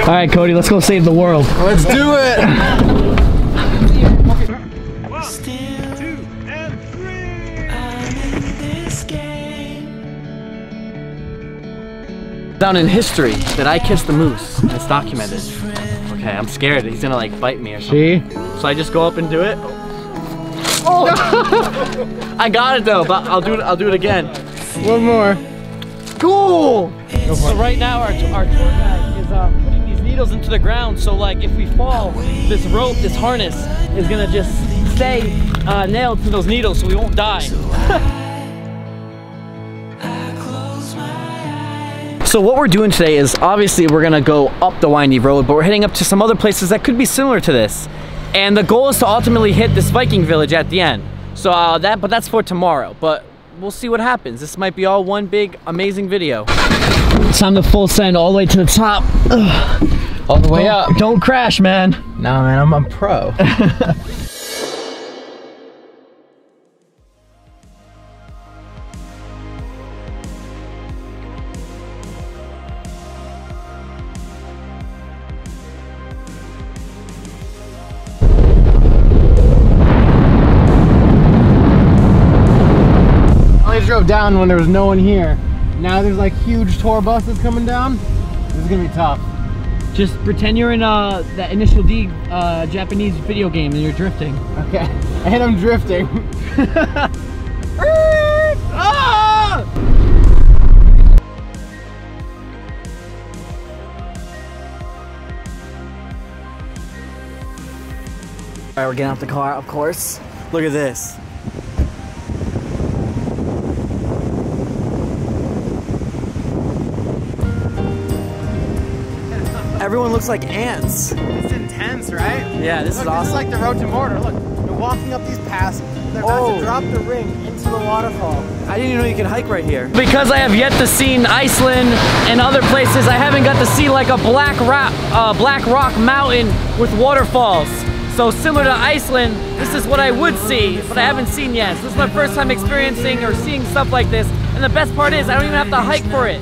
All right, Cody, let's go save the world. Let's do it. Down in history that I kissed the moose. and It's documented. Okay, I'm scared. He's gonna like bite me or something. See? So I just go up and do it. Oh! I got it though, but I'll do it. I'll do it again. One more. Cool. So right now our our tour guide is uh, putting these needles into the ground. So like if we fall, this rope, this harness is gonna just stay uh, nailed to those needles, so we won't die. So what we're doing today is obviously we're gonna go up the windy road, but we're heading up to some other places that could be similar to this. And the goal is to ultimately hit this Viking village at the end. So uh, that, but that's for tomorrow. But we'll see what happens. This might be all one big amazing video. It's time to full send all the way to the top. All the way up. Don't crash, man. Nah, man, I'm a pro. drove down when there was no one here. Now there's like huge tour buses coming down. This is gonna be tough. Just pretend you're in uh, that Initial D uh, Japanese video game and you're drifting. Okay. And I'm drifting. Ah! All right, we're getting out the car, of course. Look at this. Everyone looks like ants. It's intense, right? Yeah, this Look, is awesome. This is like the road to Mordor. Look, you're walking up these paths. They're about Oh. to drop the ring into the waterfall. I didn't even know you could hike right here. Because I have yet to see Iceland and other places, I haven't got to see like a black rock, uh, black rock mountain with waterfalls. So similar to Iceland, this is what I would see, but I haven't seen yet. So this is my first time experiencing or seeing stuff like this. And the best part is I don't even have to hike for it.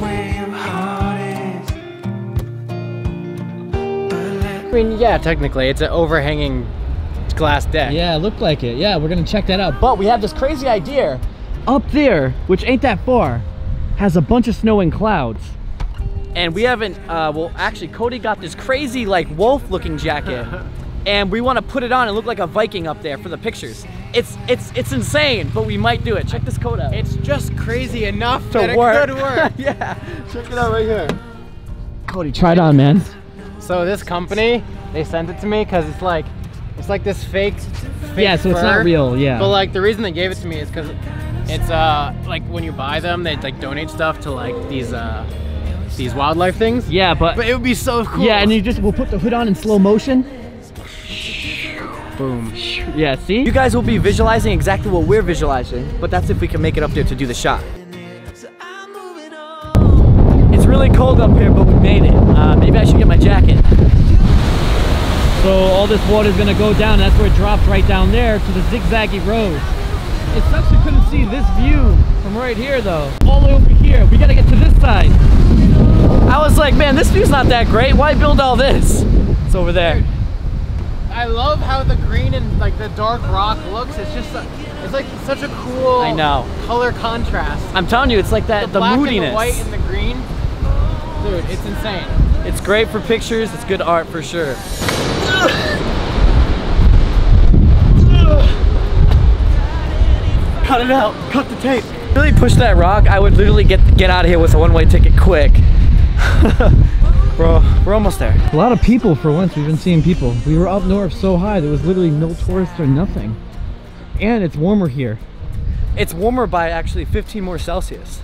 I mean, yeah, technically, it's an overhanging glass deck. Yeah, it looked like it. Yeah, we're gonna check that out. But we have this crazy idea. Up there, which ain't that far, has a bunch of snow and clouds. And we haven't, uh, well, actually, Cody got this crazy, like, wolf-looking jacket. and we want to put it on and look like a Viking up there for the pictures. It's it's it's insane, but we might do it. Check this coat out. It's just crazy enough to that work. it could work. yeah. Check it out right here. Cody, try it on, man. So this company, they sent it to me because it's like, it's like this fake. fake Yeah, so it's not real, yeah. But like the reason they gave it to me is because it's uh like when you buy them, they like donate stuff to like these uh these wildlife things. Yeah, but, But it would be so cool. yeah, and you just we'll put the hood on in slow motion. boom. Yeah, see? You guys will be visualizing exactly what we're visualizing, but that's if we can make it up there to do the shot. It's really cold up here, but we made it. Uh, maybe I should get my jacket. So all this water is gonna go down. That's where it drops right down there to the zigzaggy road. It sucks we couldn't see this view from right here though. All the way over here. We gotta get to this side. I was like, man, this view's not that great. Why build all this? It's over there. I love how the green and like the dark rock looks. It's just, it's like such a cool. I know. Color contrast. I'm telling you, it's like that, the, black moodiness. and the white and the green. Dude, it's insane. It's great for pictures. It's good art for sure. Cut it out. Cut the tape. Really push that rock. I would literally get get out of here with a one-way ticket quick. Bro, we're almost there. A lot of people for once. We've been seeing people. We were up north so high there was literally no tourists or nothing. And it's warmer here. It's warmer by actually 15 more Celsius.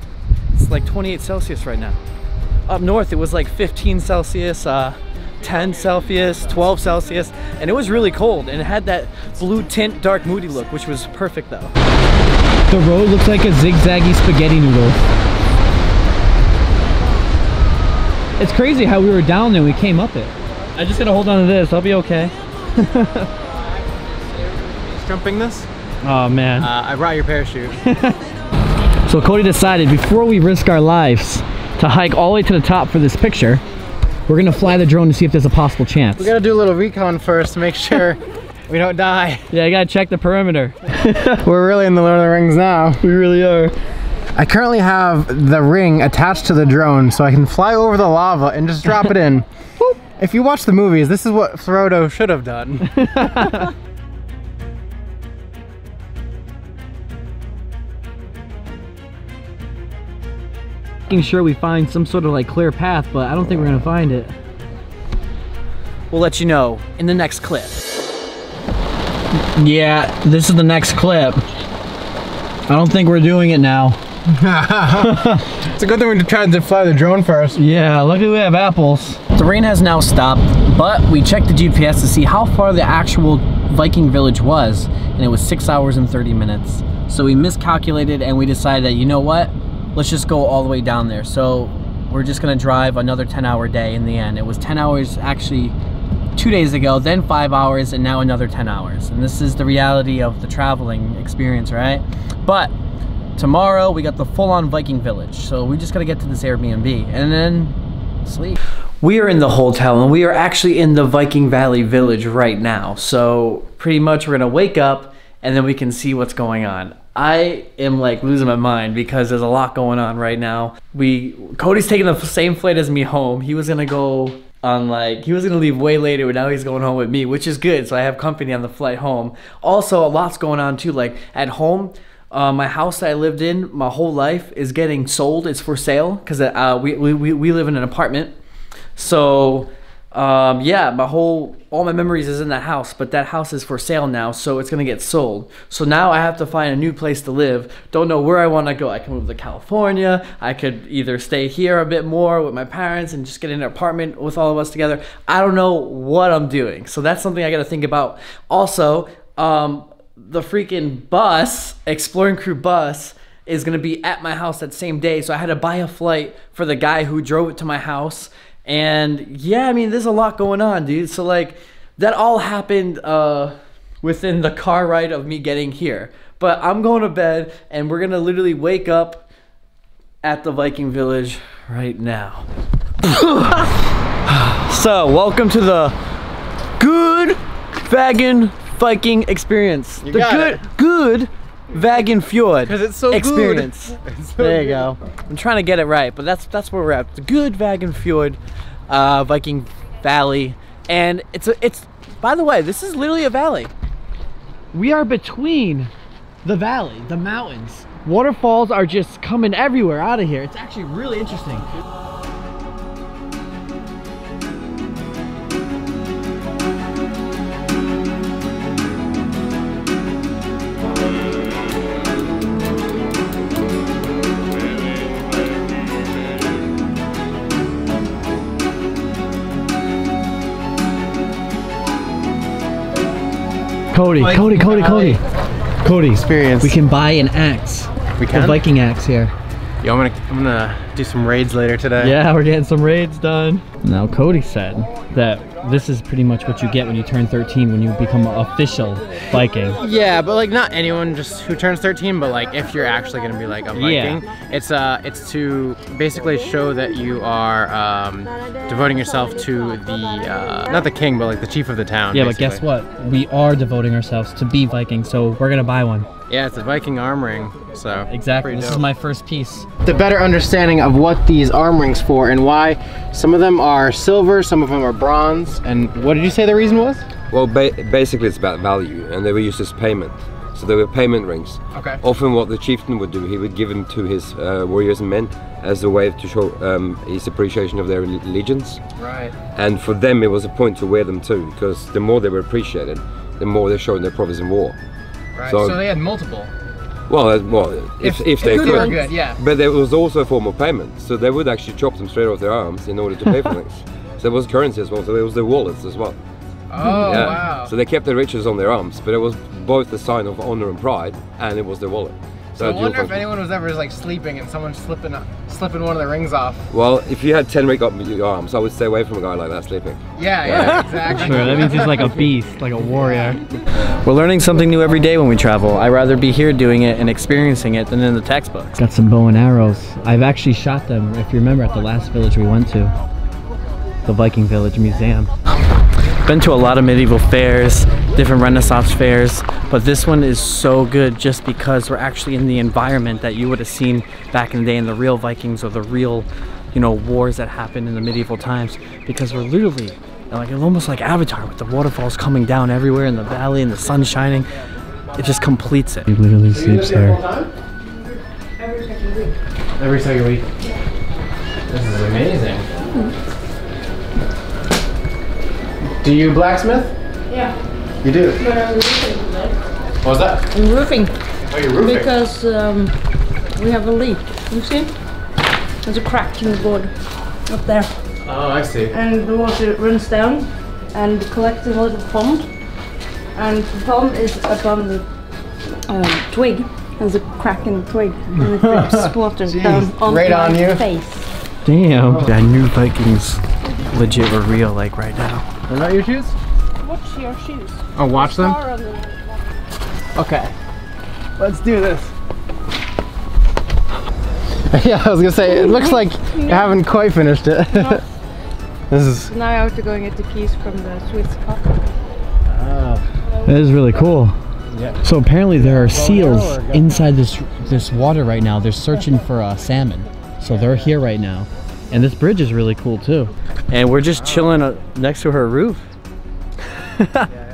It's like 28 Celsius right now up north it was like 15 celsius uh 10 celsius 12 celsius and it was really cold and it had that blue tint dark moody look which was perfect though. The road looks like a zigzaggy spaghetti noodle. It's crazy how we were down there and we came up it. I just gotta hold on to this i'll be okay. Jumping this? oh man. Uh, I brought your parachute. So Cody decided before we risk our lives to hike all the way to the top for this picture, We're gonna fly the drone to see if there's a possible chance. We gotta do a little recon first to make sure we don't die. Yeah, I gotta check the perimeter. We're really in the Lord of the Rings now. we really are. I currently have the ring attached to the drone so I can fly over the lava and just drop it in. if you watch the movies, this is what Frodo should have done. Making sure we find some sort of like clear path, but I don't think we're gonna find it. We'll let you know in the next clip. Yeah, this is the next clip. I don't think we're doing it now. it's a good thing we tried to fly the drone first. Yeah, luckily we have apples. The rain has now stopped, but we checked the GPS to see how far the actual Viking village was, and it was six hours and 30 minutes. So we miscalculated and we decided that, you know what? Let's just go all the way down there. So we're just gonna drive another 10 hour day in the end. It was 10 hours actually two days ago, then five hours, and now another 10 hours. And this is the reality of the traveling experience, right? But tomorrow we got the full-on Viking village. So we just gotta get to this Airbnb and then sleep. We are in the hotel and we are actually in the Viking Valley village right now. So pretty much we're gonna wake up and then we can see what's going on. I am like losing my mind because there's a lot going on right now. We Cody's taking the same flight as me home. He was gonna go on like he was gonna leave way later, but now he's going home with me, which is good. So I have company on the flight home. Also, a lot's going on too. Like at home, uh, my house that I lived in my whole life is getting sold. It's for sale because uh, we, we we live in an apartment. So um, yeah, my whole all my memories is in that house, but that house is for sale now, so it's gonna get sold. So now I have to find a new place to live. Don't know where I want to go. I can move to California. I could either stay here a bit more with my parents and just get in an apartment with all of us together. I don't know what I'm doing, so that's something I got to think about. Also, um, the freaking bus, Exploring Crew bus is gonna be at my house that same day. So I had to buy a flight for the guy who drove it to my house. And yeah, I mean, there's a lot going on, dude. So like, that all happened uh, within the car ride of me getting here. But I'm going to bed, and we're gonna literally wake up at the Viking Village right now. so, welcome to the good Vagan Viking experience. You the good, it. good Vagan Fjord 'Cause it's so good. experience. It's so there you go. I'm trying to get it right, but that's that's where we're at. The Gudvangen Fjord, uh, Viking Valley, and it's a it's. By the way, this is literally a valley. We are between the valley, the mountains. Waterfalls are just coming everywhere out of here. It's actually really interesting. Cody, Cody, Cody, Valley. Cody. Cody, Experience. we can buy an axe. We can. A? Viking axe here. Yo, I'm gonna I'm gonna do some raids later today. Yeah, we're getting some raids done. Now, Cody said that this is pretty much what you get when you turn 13, when you become an official Viking. Yeah, but like not anyone just who turns 13, but like if you're actually gonna be like a Yeah. Viking, it's uh it's to basically show that you are um, devoting yourself to the uh, not the king, but like the chief of the town. Yeah, but guess what? We are devoting ourselves to be Vikings, so we're gonna buy one. Yeah, it's a Viking arm ring. So Exactly. This is my first piece. the better understanding of what these arm rings for and why some of them are silver, some of them are bronze, and what did you say the reason was? Well, ba- basically it's about value, and they were used as payment. So they were payment rings. Okay. Often, what the chieftain would do, he would give them to his uh, warriors and men as a way to show um, his appreciation of their allegiance. Right. And for them, it was a point to wear them too, because the more they were appreciated, the more they showed their prowess in war. Right. So- So, they had multiple. Well, well, if, if, they good could. good, yeah. But there was also a form of payment, so they would actually chop them straight off their arms in order to pay for things. So there was currency as well, so there was their wallets as well. Oh Yeah. wow. So they kept their riches on their arms, but it was both a sign of honor and pride, and it was their wallet. So I wonder if anyone was ever like sleeping and someone slipping slipping one of the rings off. Well, if you had ten rig up your arms, I would stay away from a guy like that sleeping. Yeah, yeah, exactly. Sure, that means he's like a beast, like a warrior. We're learning something new every day when we travel. I'd rather be here doing it and experiencing it than in the textbooks. Got some bow and arrows. I've actually shot them, if you remember, at the last village we went to. the Viking Village Museum. Been to a lot of medieval fairs, different Renaissance fairs, but this one is so good just because we're actually in the environment that you would have seen back in the day in the real Vikings or the real, you know, wars that happened in the medieval times. Because we're literally like almost like Avatar with the waterfalls coming down everywhere in the valley and the sun shining. It just completes it. He literally sleeps there. Every second week. This is amazing. Do you blacksmith? Yeah, You do. but I'm roofing today. What was that? I'm roofing Oh, you're roofing. because um, we have a leak. You see? There's a crack in the board up there, Oh, I see. and the water runs down and collects in a little pond. And the pond is upon the um, twig. There's a crack in the twig, and it drips water down onto right my on you. face. Damn. I knew Vikings legit were real like right now. They're not your shoes? Watch your shoes. Oh, watch them? Are on the- Okay. Let's do this. yeah, I was gonna say, it looks like you haven't quite finished it. this is. Now I have to go and get the keys from the Swiss cop. That is really cool. Yeah. So apparently there are seals inside this this water right now. They're searching for uh, salmon. So they're here right now. And this bridge is really cool too. And we're just chilling uh, next to her roof.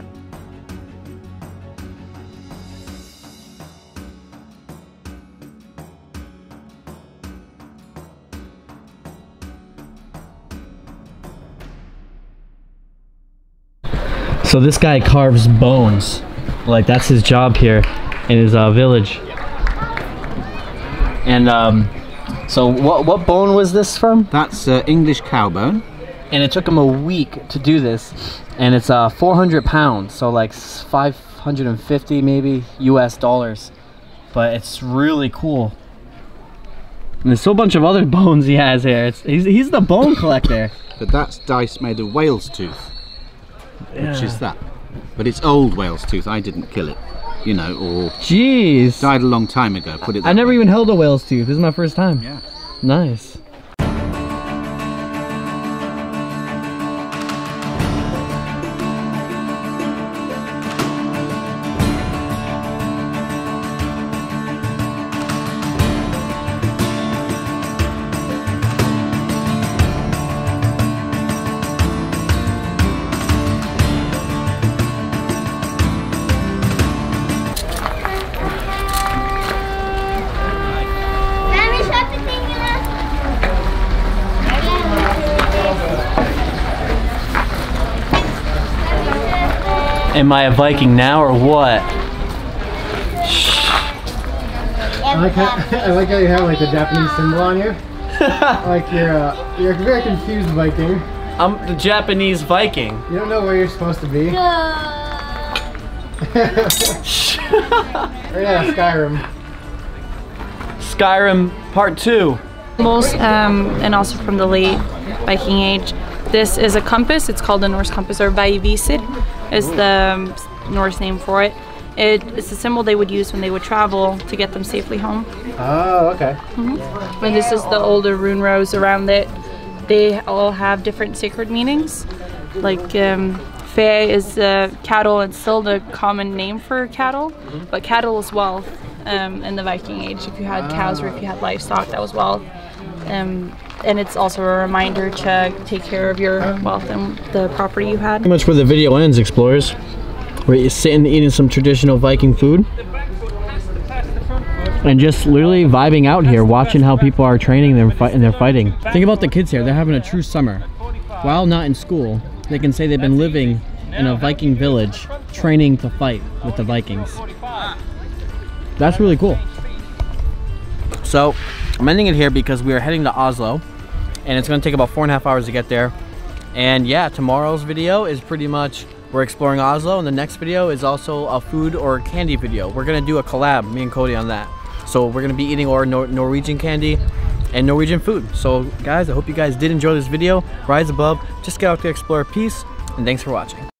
So this guy carves bones. Like that's his job here in his uh, village. And um, so what what bone was this from? That's uh, English cow bone. And it took him a week to do this, and it's uh 400 pounds, so like 550 maybe U.S. dollars. But it's really cool. And there's still a bunch of other bones he has here. It's, he's he's the bone collector. But that's dice made of whale's tooth, which is that. But it's old whale's tooth. I didn't kill it, you know, or Jeez. died a long time ago. Put it. I never way. even held a whale's tooth. This is my first time. Yeah. Nice. Am I a Viking now or what? I like how, I like how you have like the Japanese symbol on you. like you're uh, you're a very confused Viking. I'm the Japanese Viking. You don't know where you're supposed to be. Right out of Skyrim. Skyrim Part 2. symbols um, and also from the late Viking Age. This is a compass. It's called a Norse compass, or Veivisir is the um, Norse name for it. It is a symbol they would use when they would travel to get them safely home. Oh, okay. And this is the older rune rows around it. They all have different sacred meanings. Like um, Fe is uh, cattle, and still the common name for cattle, but cattle is wealth um, in the Viking Age. If you had cows or if you had livestock, that was wealth. Um, and it's also a reminder to take care of your wealth and the property you had. Pretty much where the video ends, explorers. We're sitting eating some traditional Viking food. And just literally vibing out here, watching how people are training and fight and they're fighting. Think about the kids here, they're having a true summer. While not in school, they can say they've been living in a Viking village, training to fight with the Vikings. That's really cool. So, I'm ending it here because we are heading to Oslo, and it's going to take about four and a half hours to get there. And yeah, tomorrow's video is pretty much we're exploring Oslo, and the next video is also a food or candy video. We're gonna do a collab, me and Cody, on that. So we're gonna be eating our Nor- Norwegian candy and Norwegian food. So guys, I hope you guys did enjoy this video. Rise above, just get out to explore peace, and thanks for watching.